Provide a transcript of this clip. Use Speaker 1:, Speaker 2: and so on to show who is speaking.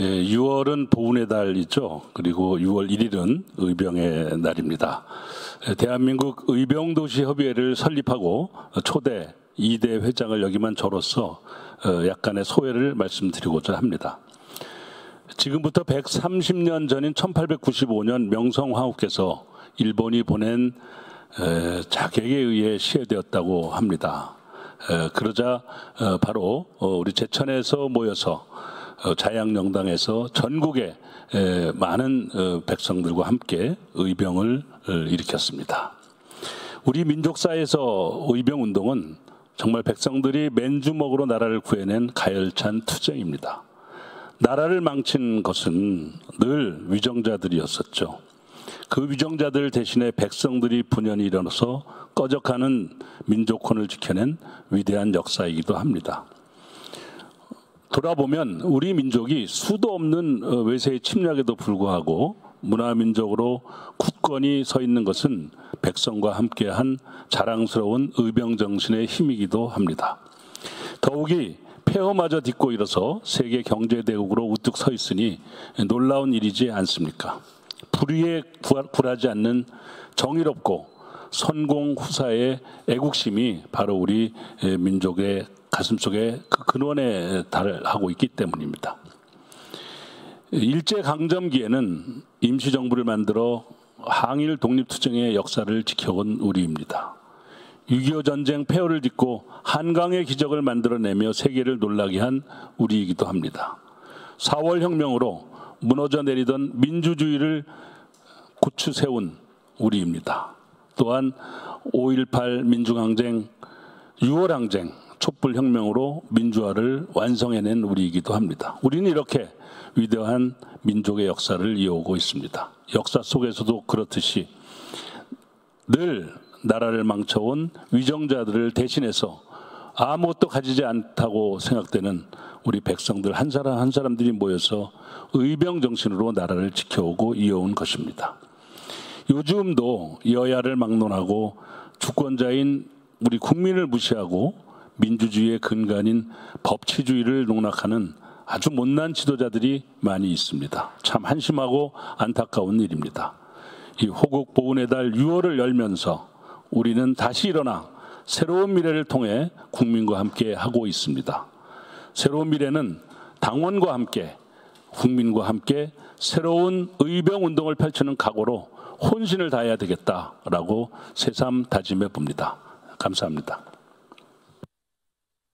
Speaker 1: 예, 6월은 보훈의 달이죠. 그리고 6월 1일은 의병의 날입니다. 예, 대한민국 의병도시협의회를 설립하고 초대 2대 회장을 역임한 저로서 어, 약간의 소회를 말씀드리고자 합니다. 지금부터 130년 전인 1895년 명성황후께서 일본이 보낸 에, 자객에 의해 시해되었다고 합니다. 에, 그러자 어, 바로 어, 우리 제천에서 모여서 어, 자양영당에서 전국의 에, 많은 어, 백성들과 함께 의병을 어, 일으켰습니다. 우리 민족사에서 의병 운동은 정말 백성들이 맨주먹으로 나라를 구해낸 가열찬 투쟁입니다. 나라를 망친 것은 늘 위정자들이었었죠. 그 위정자들 대신에 백성들이 분연히 일어나서 꺼져가는 민족혼을 지켜낸 위대한 역사이기도 합니다. 돌아보면 우리 민족이 수도 없는 어, 외세의 침략에도 불구하고 문화민족으로 굳건히 서 있는 것은 백성과 함께한 자랑스러운 의병 정신의 힘이기도 합니다. 더욱이 폐허마저 딛고 일어서 세계 경제 대국으로 우뚝 서 있으니 놀라운 일이지 않습니까? 불의에 굴하지 않는 정의롭고 선공 후사의 애국심이 바로 우리 민족의 가슴속에 그 근원에 달하고 있기 때문입니다. 일제 강점기에는 임시 정부를 만들어 항일 독립투쟁의 역사를 지켜온 우리입니다. 6.25 전쟁 폐허를 딛고 한강의 기적을 만들어내며 세계를 놀라게 한 우리이기도 합니다. 4월 혁명으로 무너져 내리던 민주주의를 고추 세운 우리입니다. 또한 5.18 민중항쟁, 6월 항쟁, 촛불혁명으로 민주화를 완성해낸 우리이기도 합니다. 우리는 이렇게 위대한 민족의 역사를 이어오고 있습니다. 역사 속에서도 그렇듯이 늘 나라를 망쳐온 위정자들을 대신해서 아무것도 가지지 않다고 생각되는 우리 백성들 한 사람 한 사람들이 모여서 의병 정신으로 나라를 지켜오고 이어온 것입니다. 요즘도 여야를 막론하고 주권자인 우리 국민을 무시하고 민주주의의 근간인 법치주의를 농락하는 아주 못난 지도자들이 많이 있습니다. 참 한심하고 안타까운 일입니다. 이 호국 보훈의 달 6월을 열면서 우리는 다시 일어나 새로운 미래를 통해 국민과 함께 하고 있습니다. 새로운 미래는 당원과 함께 국민과 함께 새로운 의병 운동을 펼치는 각오로 혼신을 다해야 되겠다라고 새삼 다짐해 봅니다. 감사합니다.